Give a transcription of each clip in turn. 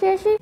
这是。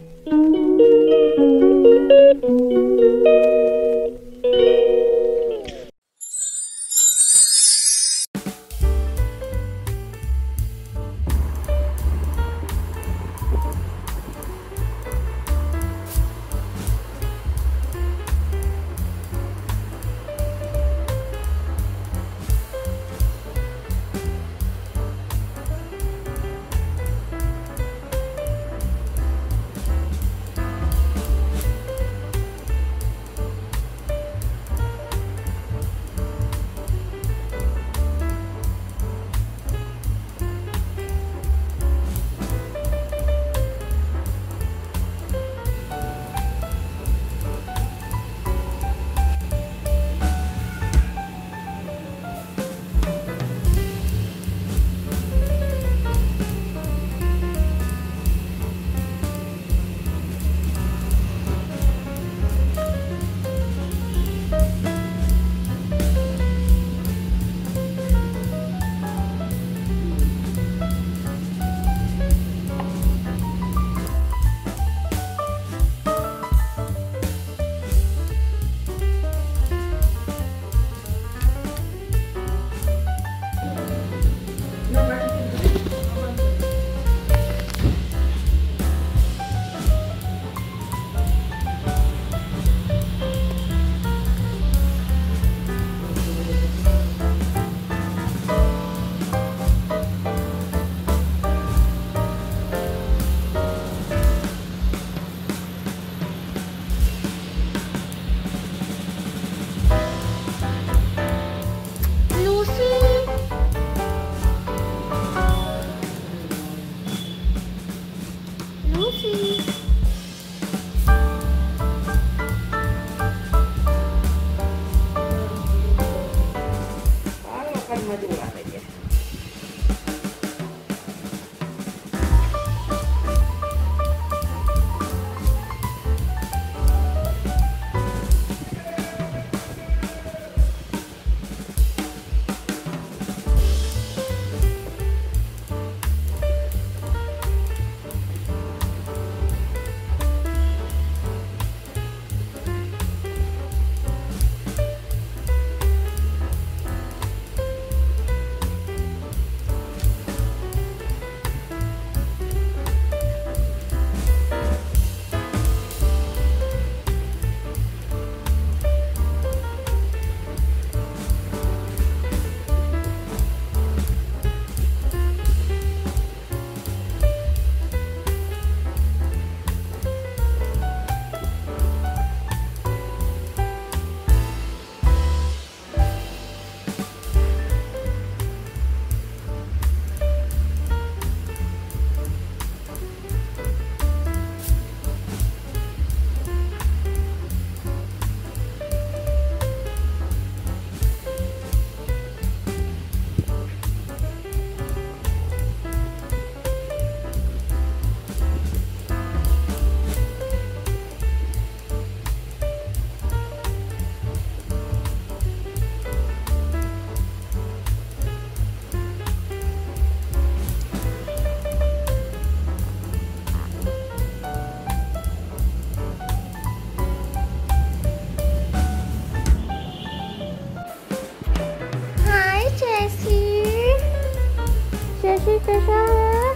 कैसा है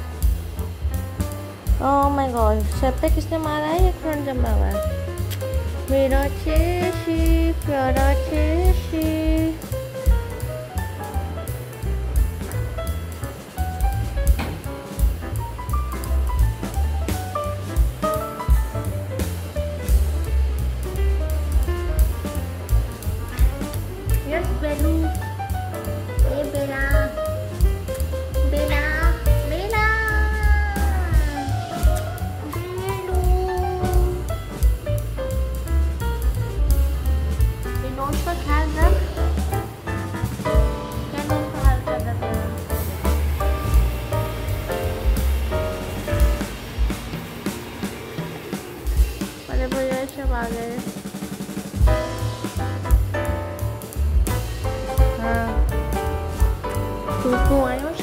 oh my God sir पे किसने मारा है ये फ्रंट जमा हुआ है मेरा चेशी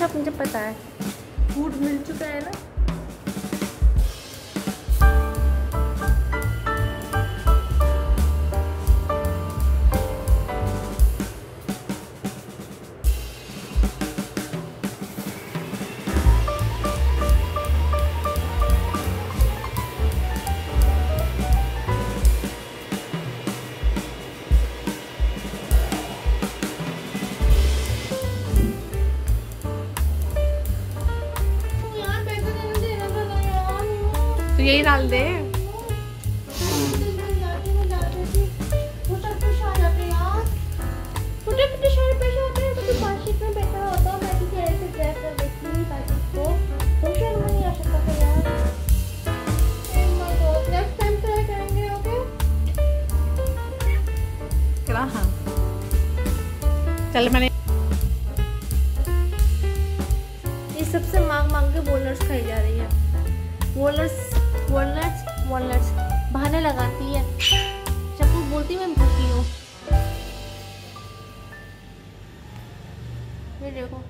सब मुझे पता है फ़ूड मिल चुका है ना? यही डाल दे। हाँ चल मैंने ये सबसे मांग मांग के वॉलनट्स खाई जा रही है। वॉलनट्स वॉलट्स वॉलट्स बहाने लगाती है। चप्पू बोलती मैं भूखी हूँ। ये देखो।